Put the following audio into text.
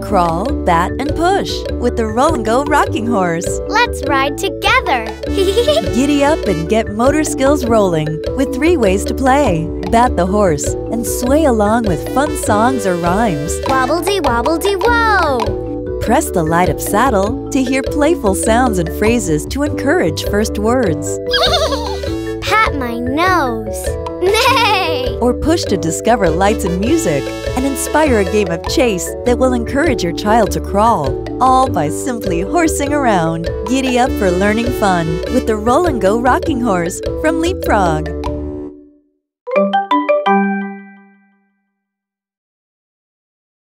Crawl, bat, and push with the Roll and Go Rocking Horse. Let's ride together. Giddy up and get motor skills rolling with three ways to play. Bat the horse and sway along with fun songs or rhymes. Wobble-dee wobble-dee whoa. Press the light up saddle to hear playful sounds and phrases to encourage first words. Pat my nose. Or push to discover lights and music and inspire a game of chase that will encourage your child to crawl, all by simply horsing around. Giddy up for learning fun with the Roll and Go Rocking Horse from Leapfrog.